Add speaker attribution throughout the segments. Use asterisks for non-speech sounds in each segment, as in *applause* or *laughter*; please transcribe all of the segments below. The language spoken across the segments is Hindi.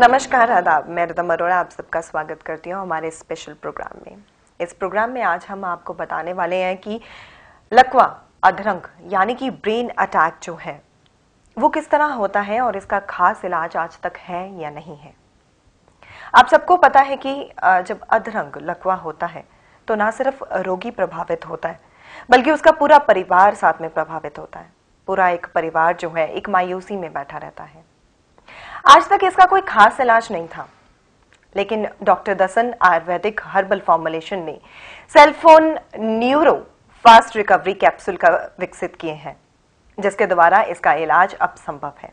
Speaker 1: नमस्कार, आदाब। मैं रितम अरोड़ा, आप सबका स्वागत करती हूँ हमारे स्पेशल प्रोग्राम में। इस प्रोग्राम में आज हम आपको बताने वाले हैं कि लकवा, अधरंग, यानी कि ब्रेन अटैक जो है, वो किस तरह होता है और इसका खास इलाज आज तक है या नहीं है। आप सबको पता है कि जब अधरंग, लकवा होता है तो ना सिर्फ़ रोगी प्रभावित होता है, बल्कि उसका पूरा परिवार साथ में प्रभावित होता है। पूरा एक परिवार जो है, एक मायूसी में बैठा रहता है। आज तक इसका कोई खास इलाज नहीं था। लेकिन doctor Dasan ayurvedic herbal formulation ने cellphone neuro fast recovery capsule का विकसित किए हैं, जिसके द्वारा इसका इलाज अब संभव है।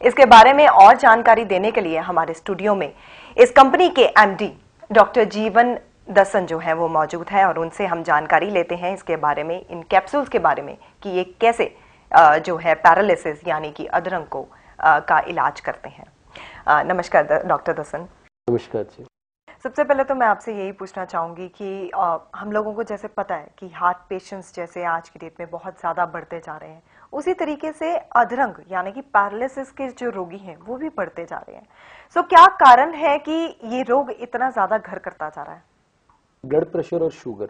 Speaker 1: इसके बारे में और जानकारी देने के लिए हमारे स्टूडियो में इस कंपनी के एमडी डॉक्टर जीवन दसन जो है वो मौजूद है और उनसे हम जानकारी लेते हैं इसके बारे में, इन कैप्सूल्स के बारे में कि ये कैसे जो है पैरालिसिस यानी कि अदरंग को का इलाज करते हैं। नमस्कार डॉक्टर दसन।
Speaker 2: नमस्कार जी।
Speaker 1: सबसे पहले तो मैं आपसे यही पूछना चाहूँगी कि आ, हम लोगों को जैसे पता है कि हार्ट पेशेंट्स जैसे आज की डेट में बहुत ज़्यादा बढ़ते जा रहे हैं। उसी तरीके से अधरंग यानी कि पैरालिसिस के जो रोगी हैं वो भी बढ़ते जा रहे हैं। सो so, क्या कारण है कि ये रोग इतना ज़्यादा घर करता जा रहा है?
Speaker 2: ब्लड प्रेशर और शुगर।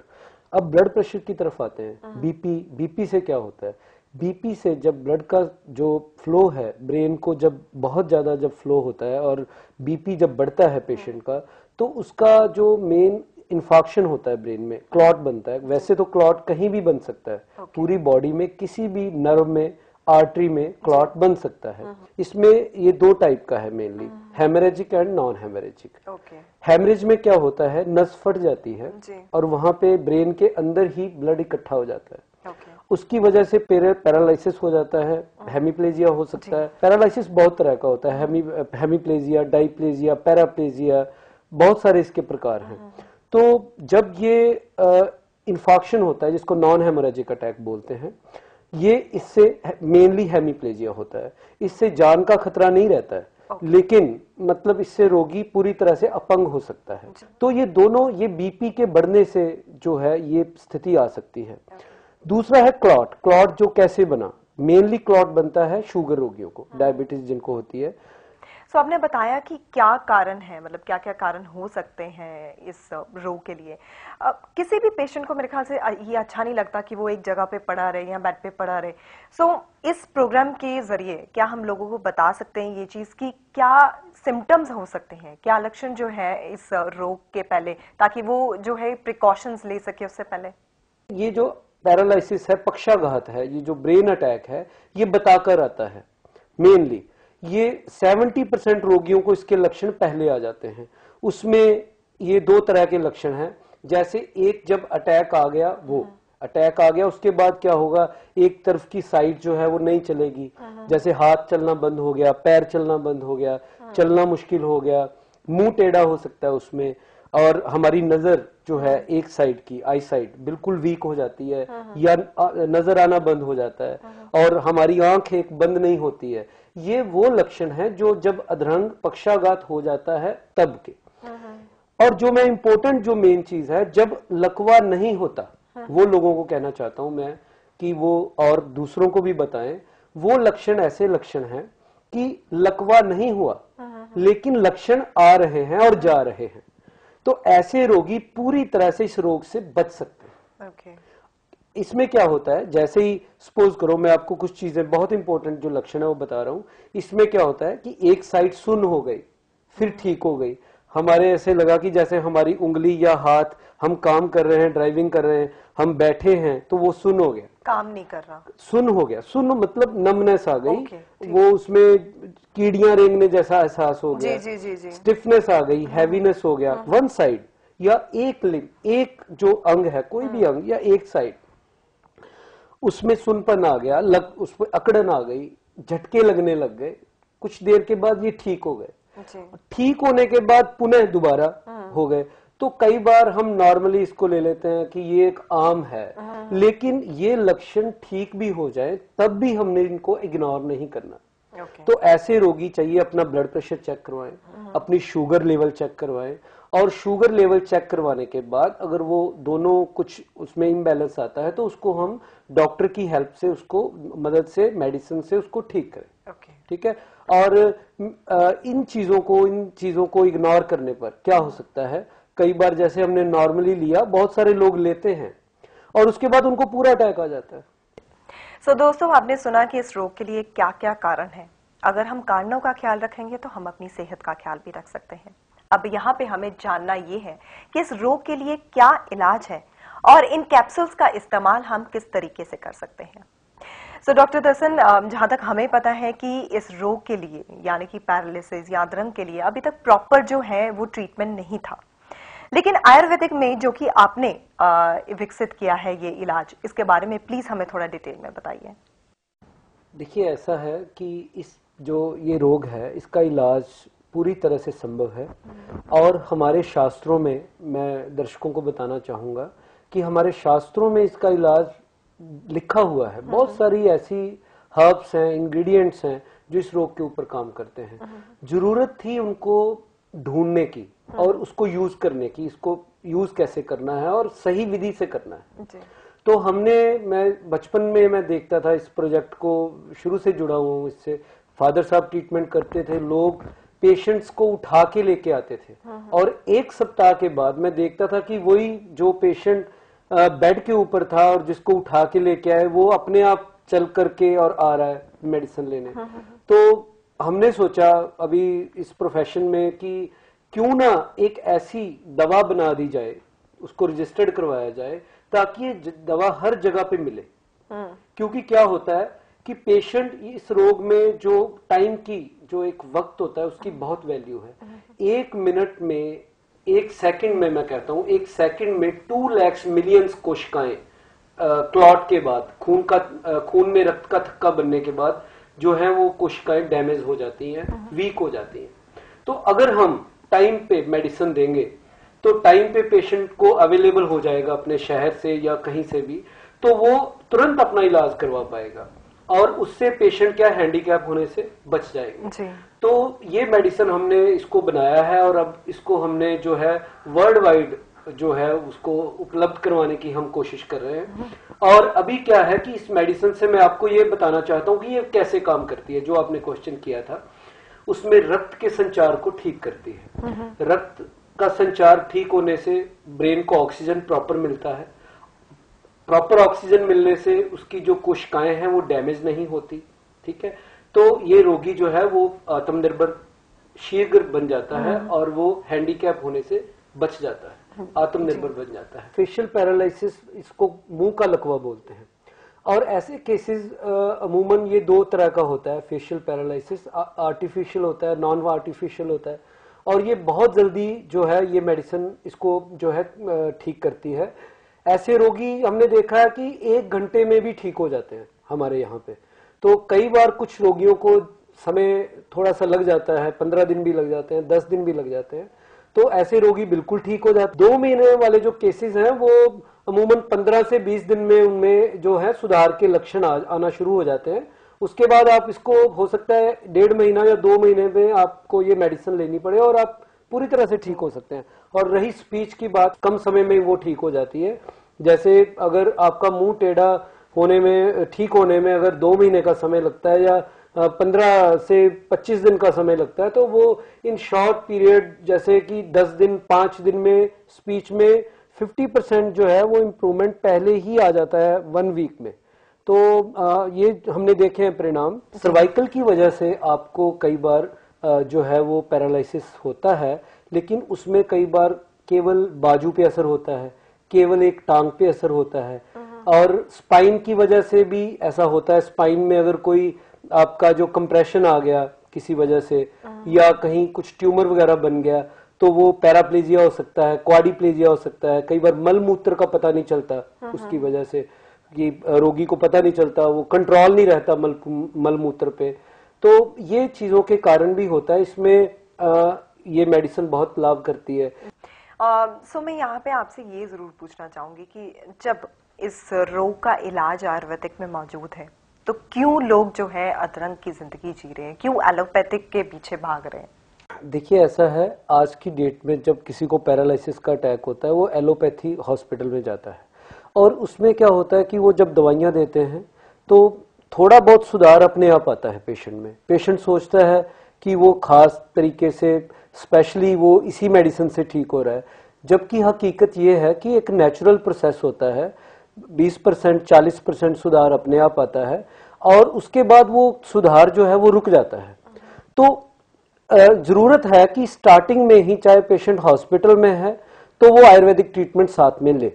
Speaker 2: अब ब्लड प्रेशर की तरफ़ आते हैं। बीपी हम्म। बीपी से क्या होता है? बीपी से जब ब्लड का जो फ्लो है ब्रेन को जब बहुत ज़्यादा जब फ्लो होता है और बीपी जब बढ़ता है पेशेंट का तो उसका जो मेन इन्फॉक्शन होता है ब्रेन में क्लॉट बनता है। वैसे तो क्लॉट कहीं भी बन सकता है। Okay. पूरी बॉडी में किसी भी नर्व में आर्टरी में क्लॉट बन सकता है। हम्म। इसमें ये दो टाइप का है mainly haemorrhagic and non haemorrhagic haemorrhage में क्या होता है? नस फट जाती है और वहाँ पे ब्रेन के अंदर ही ब्लड इकट्ठा हो जाता है. उसकी वजह से पैरालिसिस हो जाता है हेमीप्लेजिया हो सकता है। पैरालिसिस बहुत तरह का होता है हेमी हेमीप्लेजिया डाइप्लेजिया पैराप्लेजिया बहुत सारे इसके प्रकार हैं। हम्म। तो जब ये इन्फॉक्शन होता है जिसको नॉन हेमोरेजिक अटैक बोलते हैं ये इससे मेनली हेमीप्लेजिया होता है। इससे जान का खतरा नहीं रहता है लेकिन मतलब इससे रोगी पूरी तरह से अपंग हो सकता है। तो ये दोनों ये बीपी के बढ़ने से जो है ये स्थिति आ सकती है। दूसरा है क्लॉट क्लॉट जो कैसे बना? मेनली क्लॉट बनता है शुगर रोगियों को डायबिटीज़ हाँ। जिनको होती है।
Speaker 1: तो आपने बताया कि क्या कारण है मतलब क्या क्या कारण हो सकते हैं इस रोग के लिए। अब किसी भी पेशेंट को मेरे ख्याल से ये अच्छा नहीं लगता कि वो एक जगह पे पड़ा रहे या बेड पे पड़ा रहे। सो so, इस प्रोग्राम के ज़रिए क्या हम लोगों को बता सकते हैं ये चीज़ की क्या सिम्टम्स हो सकते हैं? क्या लक्षण जो है इस रोग के पहले ताकि वो जो है प्रिकॉशंस ले सके उससे पहले?
Speaker 2: ये जो पैरालिसिस है पक्षाघात है ये जो ब्रेन अटैक है ये बताकर आता है। मेनली ये 70 परसेंट रोगियों को इसके लक्षण पहले आ जाते हैं। उसमें ये दो तरह के लक्षण हैं जैसे एक जब अटैक आ गया वो अटैक आ गया उसके बाद क्या होगा एक तरफ़ की साइड जो है वो नहीं चलेगी। जैसे हाथ चलना बंद हो गया पैर चलना बंद हो गया चलना मुश्किल हो गया मुँह टेढ़ा हो सकता है उसमें और हमारी नज़र जो है एक साइड की आई साइड बिल्कुल वीक हो जाती है हाँ, हाँ। या नज़र आना बंद हो जाता है। हाँ, और हमारी आँख एक बंद नहीं होती है। ये वो लक्षण है जो जब अधरंग पक्षाघात हो जाता है तब के। और जो मैं इंपॉर्टेंट जो मेन चीज़ है जब लकवा नहीं होता वो लोगों को कहना चाहता हूँ मैं कि वो और दूसरों को भी बताएँ वो लक्षण ऐसे लक्षण हैं कि लकवा नहीं हुआ लेकिन लक्षण आ रहे हैं और जा रहे हैं। तो ऐसे रोगी पूरी तरह से इस रोग से बच सकते हैं। Okay. इसमें क्या होता है? जैसे ही सपोज़ करो मैं आपको कुछ चीज़ें बहुत इंपॉर्टेंट जो लक्षण है वो बता रहा हूँ। इसमें क्या होता है कि एक साइड सुन हो गई फिर ठीक हो गई। हमारे ऐसे लगा कि जैसे हमारी उंगली या हाथ हम काम कर रहे हैं ड्राइविंग कर रहे हैं हम बैठे हैं तो वो सुन हो गया।
Speaker 1: काम नहीं कर रहा।
Speaker 2: सुन हो गया। सुन मतलब नमनेस आ गई। Okay, वो उसमें कीड़ियाँ रेंगने जैसा एहसास हो गया। जी, जी, जी, स्टिफनेस आ गई हैवीनेस हो गया। वन हम्म। साइड या एक लिंग एक जो अंग है कोई भी हम्म। अंग या एक साइड उसमें सुनपन आ गया लग उसमें अकड़न आ गई झटके लगने लग गए। कुछ देर के बाद ये ठीक हो गए। ठीक होने के बाद पुनः दोबारा हम्म। हो गए। तो कई बार हम नॉर्मली इसको ले लेते हैं कि ये एक आम है हाँ। लेकिन ये लक्षण ठीक भी हो जाए तब भी हमने इनको इग्नोर नहीं करना Okay. तो ऐसे रोगी चाहिए अपना ब्लड प्रेशर चेक करवाएँ हाँ। अपनी शुगर लेवल चेक करवाएँ और शुगर लेवल चेक करवाने के बाद अगर वो दोनों कुछ उसमें इम्बेलेंस आता है तो उसको हम डॉक्टर की हेल्प से उसको मदद से मेडिसिन से उसको ठीक करें
Speaker 1: ओके
Speaker 2: ठीक है और इन चीज़ों को इन चीज़ों को इग्नोर करने पर क्या हो सकता है कई बार जैसे हमने नॉर्मली लिया बहुत सारे लोग लेते हैं और उसके बाद उनको पूरा अटैक आ जाता है।
Speaker 1: सो so, दोस्तों आपने सुना कि इस रोग के लिए क्या क्या कारण है। अगर हम कारणों का ख्याल रखेंगे तो हम अपनी सेहत का ख्याल भी रख सकते हैं। अब यहाँ पे हमें जानना ये है कि इस रोग के लिए क्या इलाज है और इन कैप्सूल्स का इस्तेमाल हम किस तरीके से कर सकते हैं। सो डॉक्टर दर्शन जहाँ तक हमें पता है कि इस रोग के लिए यानी कि पैरालिसिस या अधरंग के लिए अभी तक प्रॉपर जो है वो ट्रीटमेंट नहीं था। लेकिन आयुर्वेदिक में जो कि आपने विकसित किया है ये इलाज इसके बारे में प्लीज़ हमें थोड़ा डिटेल में बताइए।
Speaker 2: देखिए ऐसा है कि इस जो ये रोग है इसका इलाज पूरी तरह से संभव है। और हमारे शास्त्रों में मैं दर्शकों को बताना चाहूँगा कि हमारे शास्त्रों में इसका इलाज लिखा हुआ है। बहुत सारी ऐसी हर्ब्स हैं इंग्रेडिएंट्स हैं जो इस रोग के ऊपर काम करते हैं। ज़रूरत थी उनको ढूँढने की। और उसको यूज़ करने की इसको यूज़ कैसे करना है और सही विधि से करना है।
Speaker 1: जी।
Speaker 2: तो हमने मैं बचपन में मैं देखता था इस प्रोजेक्ट को शुरू से जुड़ा हुआ हूँ इससे। फादर साहब ट्रीटमेंट करते थे लोग पेशेंट्स को उठा के लेके आते थे। और एक सप्ताह के बाद मैं देखता था कि वही जो पेशेंट बेड के ऊपर था और जिसको उठा के लेके आए वो अपने आप चल करके और आ रहा है मेडिसिन लेने। तो हमने सोचा अभी इस प्रोफेशन में कि क्यों ना एक ऐसी दवा बना दी जाए उसको रजिस्टर्ड करवाया जाए ताकि ये दवा हर जगह पे मिले। क्योंकि क्या होता है कि पेशेंट इस रोग में जो टाइम की जो एक वक्त होता है उसकी बहुत वैल्यू है। एक मिनट में एक सेकंड में मैं कहता हूँ एक सेकंड में टू लैक्स मिलियंस कोशिकाएँ क्लॉट के बाद खून का खून में रक्त का थक्का बनने के बाद जो है वो कोशिकाएँ डैमेज हो जाती हैं वीक हो जाती हैं। तो अगर हम टाइम पे मेडिसिन देंगे तो टाइम पे पेशेंट को अवेलेबल हो जाएगा अपने शहर से या कहीं से भी तो वो तुरंत अपना इलाज करवा पाएगा। और उससे पेशेंट क्या हैंडीकैप होने से बच जाएगा।
Speaker 1: जी।
Speaker 2: तो ये मेडिसिन हमने इसको बनाया है और अब इसको हमने जो है वर्ल्ड वाइड जो है उसको उपलब्ध करवाने की हम कोशिश कर रहे हैं। और अभी क्या है कि इस मेडिसिन से मैं आपको ये बताना चाहता हूँ कि ये कैसे काम करती है जो आपने क्वेश्चन किया था। उसमें रक्त के संचार को ठीक करती है। रक्त का संचार ठीक होने से ब्रेन को ऑक्सीजन प्रॉपर मिलता है। प्रॉपर ऑक्सीजन मिलने से उसकी जो कोशिकाएँ हैं वो डैमेज नहीं होती ठीक है? तो ये रोगी जो है वो आत्मनिर्भर शीघ्र बन जाता है और वो हैंडीकैप होने से बच जाता है आत्मनिर्भर बन जाता है। फेशियल पैरालिसिस इसको मुँह का लकवा बोलते हैं। और ऐसे केसेस अमूमन ये दो तरह का होता है फेशियल पैरालिसिस आर्टिफिशियल होता है नॉन आर्टिफिशियल होता है। और ये बहुत जल्दी जो है, ये मेडिसिन इसको जो है ठीक करती है। ऐसे रोगी हमने देखा है कि एक घंटे में भी ठीक हो जाते हैं हमारे यहाँ पे। तो कई बार कुछ रोगियों को समय थोड़ा सा लग जाता है, पंद्रह दिन भी लग जाते हैं, दस दिन भी लग जाते हैं। तो ऐसे रोगी बिल्कुल ठीक हो जाते दो महीने वाले जो केसेस हैं, वो अमूमन पंद्रह से बीस दिन में उनमें जो है सुधार के लक्षण आना शुरू हो जाते हैं। उसके बाद आप इसको, हो सकता है डेढ़ महीना या दो महीने में आपको ये मेडिसिन लेनी पड़े और आप पूरी तरह से ठीक हो सकते हैं। और रही स्पीच की बात, कम समय में वो ठीक हो जाती है। जैसे अगर आपका मुँह टेढ़ा होने में, ठीक होने में अगर दो महीने का समय लगता है या पंद्रह से पच्चीस दिन का समय लगता है तो वो इन शॉर्ट पीरियड जैसे कि दस दिन, पाँच दिन में स्पीच में फिफ्टी परसेंट जो है वो इम्प्रूवमेंट पहले ही आ जाता है वन वीक में। तो आ, ये हमने देखे हैं परिणाम। सर्वाइकल की वजह से आपको कई बार आ, जो है वो पैरालिसिस होता है लेकिन उसमें कई बार केवल बाजू पे असर होता है केवल एक टांग पे असर होता है। और स्पाइन की वजह से भी ऐसा होता है। स्पाइन में अगर कोई आपका जो कंप्रेशन आ गया किसी वजह से या कहीं कुछ ट्यूमर वगैरह बन गया तो वो पैराप्लेजिया हो सकता है क्वाडिप्लेजिया हो सकता है कई बार मल मूत्र का पता नहीं चलता उसकी वजह से कि रोगी को पता नहीं चलता वो कंट्रोल नहीं रहता मल मल मूत्र पे। तो ये चीज़ों के कारण भी होता है इसमें आ, ये मेडिसिन बहुत लाभ करती है।
Speaker 1: सो मैं यहाँ पे आपसे ये ज़रूर पूछना चाहूँगी कि जब इस रोग का इलाज आयुर्वेदिक में मौजूद है तो क्यों लोग जो है अदरंग की ज़िंदगी जी रहे हैं? क्यों एलोपैथिक के पीछे भाग रहे हैं?
Speaker 2: देखिए, ऐसा है, आज की डेट में जब किसी को पैरालिसिस का अटैक होता है, वो एलोपैथी हॉस्पिटल में जाता है। और उसमें क्या होता है कि वो जब दवाइयाँ देते हैं तो थोड़ा बहुत सुधार अपने आप आता है पेशेंट में। पेशेंट सोचता है कि वो खास तरीके से स्पेशली वो इसी मेडिसिन से ठीक हो रहा है। जबकि हकीकत ये है कि एक नेचुरल प्रोसेस होता है 20 परसेंट, चालीस परसेंट सुधार अपने आप आता है, और उसके बाद वो सुधार जो है, वो रुक जाता है। तो ज़रूरत है कि स्टार्टिंग में ही चाहे पेशेंट हॉस्पिटल में है तो वो आयुर्वेदिक ट्रीटमेंट साथ में ले।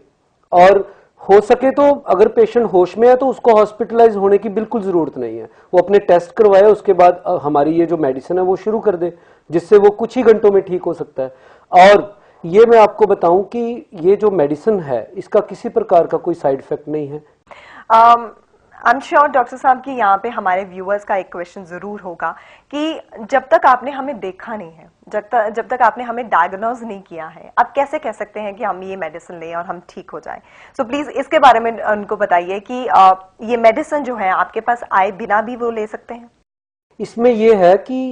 Speaker 2: और हो सके तो अगर पेशेंट होश में है तो उसको हॉस्पिटलाइज होने की बिल्कुल ज़रूरत नहीं है। वो अपने टेस्ट करवाए, उसके बाद हमारी ये जो मेडिसिन है, वो शुरू कर दे, जिससे वो कुछ ही घंटों में ठीक हो सकता है। और ये मैं आपको बताऊँ कि ये जो मेडिसिन है, इसका किसी प्रकार का कोई साइड इफ़ेक्ट नहीं है।
Speaker 1: आई एम श्योर डॉक्टर साहब कि यहाँ पे हमारे व्यूअर्स का एक क्वेश्चन ज़रूर होगा कि जब तक आपने हमें देखा नहीं है जब तक जब तक आपने हमें डायग्नोज नहीं किया है आप कैसे कह सकते हैं कि हम ये मेडिसिन लें और हम ठीक हो जाएँ? सो so, प्लीज़ इसके बारे में उनको बताइए कि ये मेडिसिन जो है आपके पास आए बिना भी वो ले सकते हैं?
Speaker 2: इसमें यह है कि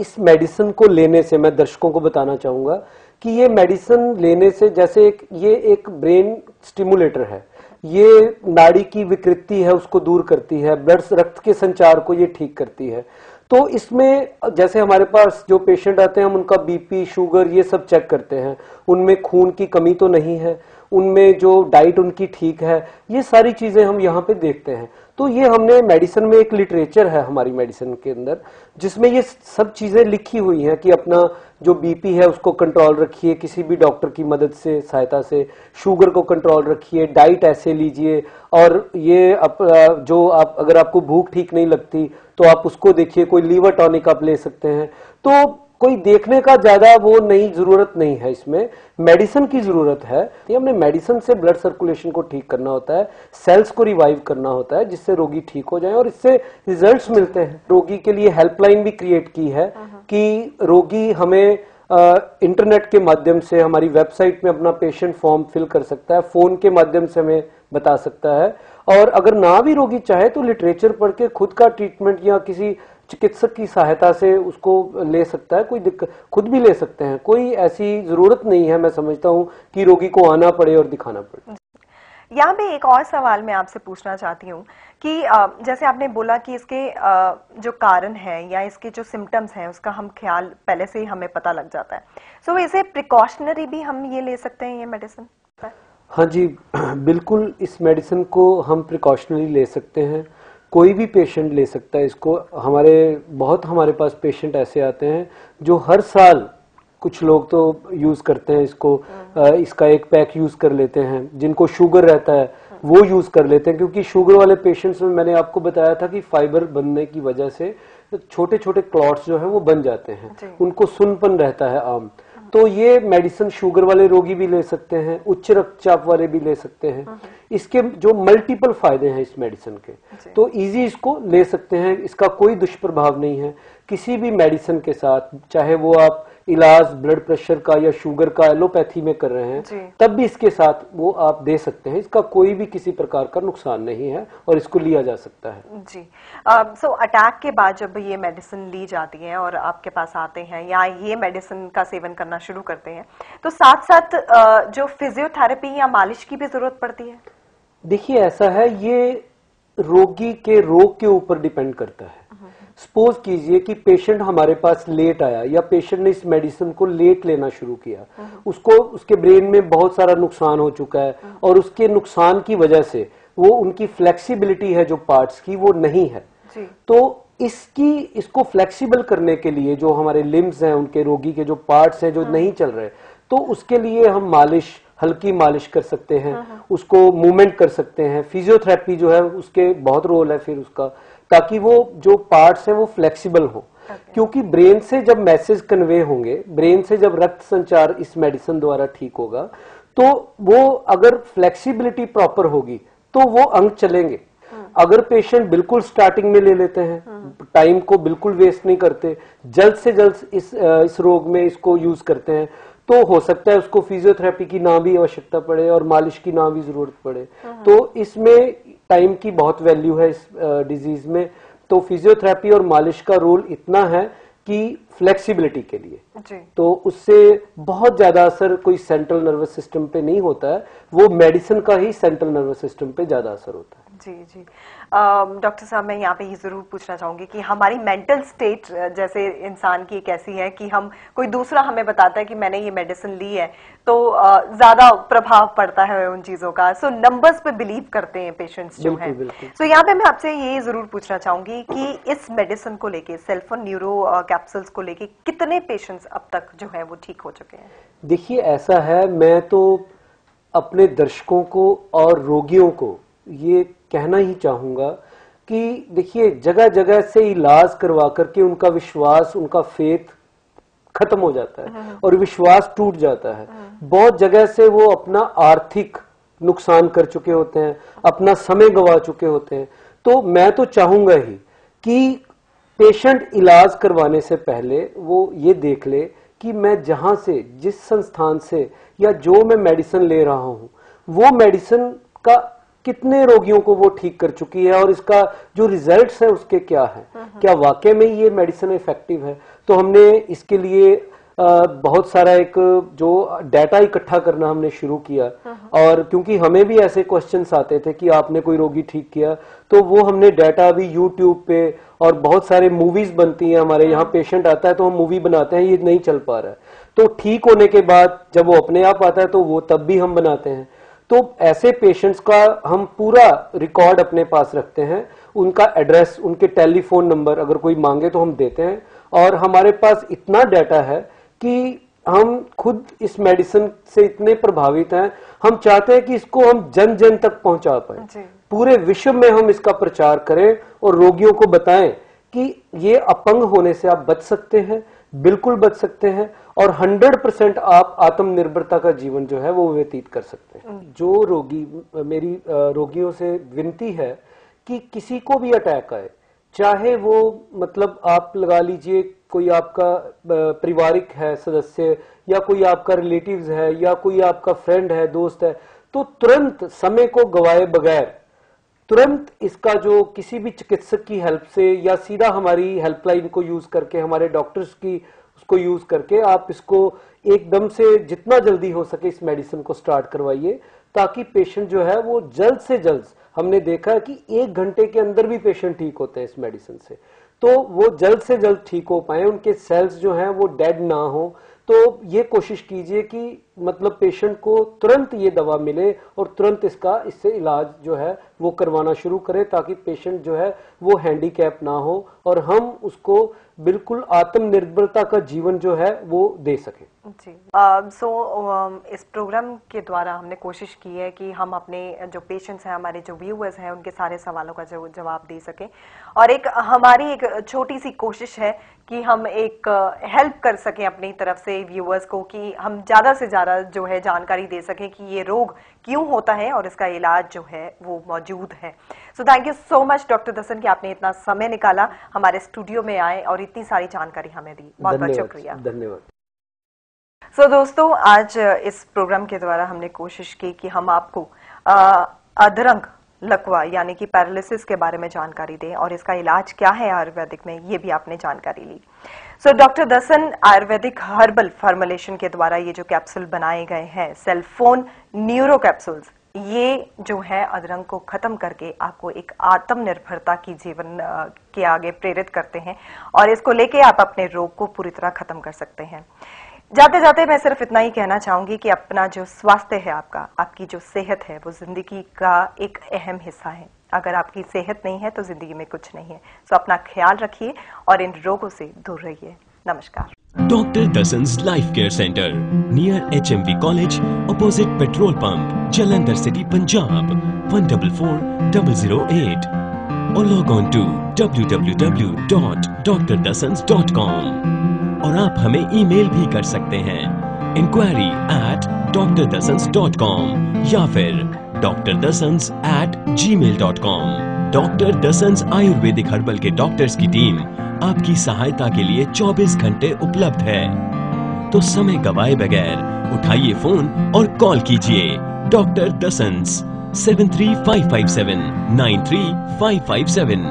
Speaker 2: इस मेडिसिन को लेने से मैं दर्शकों को बताना चाहूँगा कि ये मेडिसिन लेने से जैसे एक ये एक ब्रेन स्टिमुलेटर है। ये नाड़ी की विकृति है, उसको दूर करती है ब्लड रक्त के संचार को ये ठीक करती है। तो इसमें जैसे हमारे पास जो पेशेंट आते हैं, हम उनका बीपी शुगर, ये सब चेक करते हैं। उनमें खून की कमी तो नहीं है, उनमें जो डाइट उनकी ठीक है, ये सारी चीज़ें हम यहाँ पे देखते हैं। तो ये हमने मेडिसिन में एक लिटरेचर है हमारी मेडिसिन के अंदर जिसमें ये सब चीज़ें लिखी हुई हैं कि अपना जो बीपी है उसको कंट्रोल रखिए किसी भी डॉक्टर की मदद से सहायता से शुगर को कंट्रोल रखिए डाइट ऐसे लीजिए और ये अप, जो आप अगर आपको भूख ठीक नहीं लगती तो आप उसको देखिए कोई लीवर टॉनिक आप ले सकते हैं। तो कोई देखने का ज़्यादा वो नहीं ज़रूरत नहीं है इसमें। मेडिसिन की ज़रूरत है। ये हमने मेडिसिन से ब्लड सर्कुलेशन को ठीक करना होता है सेल्स को रिवाइव करना होता है जिससे रोगी ठीक हो जाए और इससे रिजल्ट्स मिलते हैं। रोगी के लिए हेल्पलाइन भी क्रिएट की है कि रोगी हमें इंटरनेट के माध्यम से हमारी वेबसाइट में अपना पेशेंट फॉर्म फिल कर सकता है फ़ोन के माध्यम से हमें बता सकता है। और अगर ना भी रोगी चाहे तो लिटरेचर पढ़ के खुद का ट्रीटमेंट या किसी चिकित्सक की सहायता से उसको ले सकता है कोई दिक्कत खुद भी ले सकते हैं। कोई ऐसी ज़रूरत नहीं है मैं समझता हूँ कि रोगी को आना पड़े और दिखाना पड़े।
Speaker 1: यहाँ पे एक और सवाल मैं आपसे पूछना चाहती हूँ कि जैसे आपने बोला कि इसके जो कारण है या इसके जो सिम्टम्स हैं उसका हम ख्याल पहले से ही हमें पता लग जाता है। सो so, इसे प्रिकॉशनरी भी हम ये ले सकते हैं ये मेडिसिन
Speaker 2: हाँ जी *clears throat* बिल्कुल इस मेडिसिन को हम प्रिकॉशनरी ले सकते हैं। कोई भी पेशेंट ले सकता है इसको। हमारे बहुत हमारे पास पेशेंट ऐसे आते हैं जो हर साल कुछ लोग तो यूज़ करते हैं इसको आ, इसका एक पैक यूज़ कर लेते हैं जिनको शुगर रहता है वो यूज़ कर लेते हैं क्योंकि शुगर वाले पेशेंट्स में मैंने आपको बताया था कि फाइबर बनने की वजह से छोटे छोटे क्लॉट्स जो है वो बन जाते हैं। उनको सुनपन रहता है आम। तो ये मेडिसिन शुगर वाले रोगी भी ले सकते हैं उच्च रक्तचाप वाले भी ले सकते हैं। हम्म। इसके जो मल्टीपल फ़ायदे हैं इस मेडिसिन के तो इजी इसको ले सकते हैं इसका कोई दुष्प्रभाव नहीं है। किसी भी मेडिसिन के साथ चाहे वो आप इलाज ब्लड प्रेशर का या शुगर का एलोपैथी में कर रहे हैं तब भी इसके साथ वो आप दे सकते हैं। इसका कोई भी किसी प्रकार का नुकसान नहीं है और इसको लिया जा सकता है।
Speaker 1: जी। सो uh, अटैक so, के बाद जब ये मेडिसिन ली जाती है और आपके पास आते हैं या ये मेडिसिन का सेवन करना शुरू करते हैं तो साथ साथ uh, जो फिजियोथेरेपी या मालिश की भी ज़रूरत पड़ती है?
Speaker 2: देखिए ऐसा है ये रोगी के रोग के ऊपर डिपेंड करता है। सपोज़ कीजिए कि पेशेंट हमारे पास लेट आया या पेशेंट ने इस मेडिसिन को लेट लेना शुरू किया। उसको उसके ब्रेन में बहुत सारा नुकसान हो चुका है और उसके नुकसान की वजह से वो उनकी फ्लेक्सिबिलिटी है जो पार्ट्स की वो नहीं है। तो इसकी इसको फ्लेक्सिबल करने के लिए जो हमारे लिम्स हैं उनके रोगी के जो पार्ट्स हैं जो हाँ। नहीं चल रहे तो उसके लिए हम मालिश हल्की मालिश कर सकते हैं हाँ, हाँ। उसको मूवमेंट कर सकते हैं फिजियोथेरेपी जो है उसके बहुत रोल है फिर उसका ताकि वो जो पार्ट्स हैं वो फ्लेक्सिबल हो क्योंकि ब्रेन से जब मैसेज कन्वे होंगे ब्रेन से जब रक्त संचार इस मेडिसिन द्वारा ठीक होगा तो वो अगर फ्लेक्सिबिलिटी प्रॉपर होगी तो वो अंग चलेंगे हाँ। अगर पेशेंट बिल्कुल स्टार्टिंग में ले लेते हैं टाइम। को बिल्कुल वेस्ट नहीं करते जल्द से जल्द इस इस रोग में इसको यूज़ करते हैं तो हो सकता है उसको फिजियोथेरेपी की ना भी आवश्यकता पड़े और मालिश की ना भी ज़रूरत पड़े हाँ। तो इसमें टाइम की बहुत वैल्यू है इस डिज़ीज़ में तो फिजियोथेरेपी और मालिश का रोल इतना है कि फ्लेक्सिबिलिटी के लिए जी। तो उससे बहुत ज़्यादा असर कोई सेंट्रल नर्वस सिस्टम पे नहीं होता है वो मेडिसिन का ही सेंट्रल नर्वस सिस्टम पे ज़्यादा असर होता है
Speaker 1: जी जी। डॉक्टर साहब मैं यहाँ पे ये ज़रूर पूछना चाहूँगी कि हमारी मेंटल स्टेट जैसे इंसान की कैसी है कि हम कोई दूसरा हमें बताता है कि मैंने ये मेडिसिन ली है तो ज़्यादा प्रभाव पड़ता है उन चीज़ों का। सो so, नंबर्स पे बिलीव करते हैं पेशेंट्स जो हैं। सो so, यहाँ पे मैं आपसे ये ज़रूर पूछना चाहूँगी कि इस मेडिसिन को लेके सेल्फोन न्यूरो कैप्सूल्स को लेके कितने पेशेंट्स अब तक जो है वो ठीक हो चुके हैं?
Speaker 2: देखिए ऐसा है मैं तो अपने दर्शकों को और रोगियों को ये कहना ही चाहूँगा कि देखिए जगह जगह से इलाज करवा करके उनका विश्वास उनका फेथ खत्म हो जाता है हाँ। और विश्वास टूट जाता है हाँ। बहुत जगह से वो अपना आर्थिक नुकसान कर चुके होते हैं अपना समय गवा चुके होते हैं तो मैं तो चाहूँगा ही कि पेशेंट इलाज करवाने से पहले वो ये देख ले कि मैं जहाँ से जिस संस्थान से या जो मैं मेडिसिन ले रहा हूँ वो मेडिसिन का कितने रोगियों को वो ठीक कर चुकी है और इसका जो रिजल्ट्स है उसके क्या है? क्या वाकई में ये मेडिसिन इफ़ेक्टिव है? तो हमने इसके लिए बहुत सारा एक जो डाटा इकट्ठा करना हमने शुरू किया। और क्योंकि हमें भी ऐसे क्वेश्चंस आते थे कि आपने कोई रोगी ठीक किया तो वो हमने डाटा भी यूट्यूब पे और बहुत सारे मूवीज़ बनती हैं हमारे। यहाँ पेशेंट आता है तो हम मूवी बनाते हैं, ये नहीं चल पा रहा है। तो ठीक होने के बाद जब वो अपने आप आता है तो वो तब भी हम बनाते हैं। तो ऐसे पेशेंट्स का हम पूरा रिकॉर्ड अपने पास रखते हैं उनका एड्रेस उनके टेलीफोन नंबर अगर कोई मांगे तो हम देते हैं। और हमारे पास इतना डाटा है कि हम खुद इस मेडिसिन से इतने प्रभावित हैं हम चाहते हैं कि इसको हम जन जन तक पहुँचा पाए। पूरे विश्व में हम इसका प्रचार करें और रोगियों को बताएँ कि ये अपंग होने से आप बच सकते हैं बिल्कुल बच सकते हैं। और 100 परसेंट आप आत्मनिर्भरता का जीवन जो है वो व्यतीत कर सकते हैं हम्म। जो रोगी मेरी रोगियों से विनती है कि किसी को भी अटैक आए चाहे वो मतलब आप लगा लीजिए कोई आपका पारिवारिक है सदस्य या कोई आपका रिलेटिव्स है या कोई आपका फ्रेंड है दोस्त है तो तुरंत समय को गवाए बगैर तुरंत इसका जो किसी भी चिकित्सक की हेल्प से या सीधा हमारी हेल्पलाइन को यूज़ करके हमारे डॉक्टर्स की उसको यूज़ करके आप इसको एकदम से जितना जल्दी हो सके इस मेडिसिन को स्टार्ट करवाइए, ताकि पेशेंट जो है वो जल्द से जल्द, हमने देखा है कि एक घंटे के अंदर भी पेशेंट ठीक होते हैं इस मेडिसिन से। तो वो जल्द से जल्द ठीक हो पाए, उनके सेल्स जो हैं वो डेड ना हो तो ये कोशिश कीजिए कि मतलब पेशेंट को तुरंत ये दवा मिले और तुरंत इसका इससे इलाज जो है वो करवाना शुरू करें ताकि पेशेंट जो है वो हैंडीकैप ना हो और हम उसको बिल्कुल आत्मनिर्भरता का जीवन जो है वो दे सके।
Speaker 1: जी। सो uh, so, uh, इस प्रोग्राम के द्वारा हमने कोशिश की है कि हम अपने जो पेशेंट्स हैं हमारे जो व्यूअर्स हैं उनके सारे सवालों का जवाब दे सकें। और एक हमारी एक छोटी सी कोशिश है कि हम एक हेल्प कर सकें अपनी तरफ़ से व्यूअर्स को कि हम ज़्यादा से ज़्यादा जो है जानकारी दे सकें कि ये रोग क्यों होता है और इसका इलाज जो है वो मौजूद है। So thank you so much doctor Dassan कि आपने इतना समय निकाला हमारे स्टूडियो में आए और इतनी सारी जानकारी हमें दी। बहुत बहुत शुक्रिया।
Speaker 2: धन्यवाद।
Speaker 1: सो so, दोस्तों आज इस प्रोग्राम के द्वारा हमने कोशिश की कि हम आपको अधरंग लकवा, यानी कि पैरालिसिस के बारे में जानकारी दें, और इसका इलाज क्या है आयुर्वेदिक में, ये भी आपने जानकारी ली। So doctor Dasan Ayurvedic herbal formulation के द्वारा ये जो कैप्सूल बनाए गए हैं सेलफोन न्यूरो कैप्सूल्स ये जो है अदरंग को खत्म करके आपको एक आत्मनिर्भरता की जीवन, के आगे प्रेरित करते हैं, और इसको लेके आप अपने रोग को पूरी तरह खत्म कर सकते हैं। जाते जाते मैं सिर्फ़ इतना ही कहना चाहूँगी कि अपना जो स्वास्थ्य है आपका, आपकी जो सेहत है, वो ज़िंदगी का एक अहम हिस्सा है। अगर आपकी सेहत नहीं है तो ज़िंदगी में कुछ नहीं है। तो अपना ख्याल रखिए और इन रोगों से दूर रहिए। नमस्कार।
Speaker 3: Doctor Dassan's life care centre near H college opposite petrol pump Jalandhar city Punjab one double four double zero eight और log on to W W W dot doctor Dassan's dot com और आप हमें ईमेल भी कर सकते हैं। Enquiry at doctor Dassan's dot com या फिर doctor Dassan's at Gmail dot com doctor Dassan's Ayurvedic herbal के डॉक्टर्स की टीम आपकी सहायता के लिए 24 घंटे उपलब्ध है। तो समय गवाए बगैर उठाइए फ़ोन और कॉल कीजिए। Doctor Dassan's seven three five five seven nine three five five seven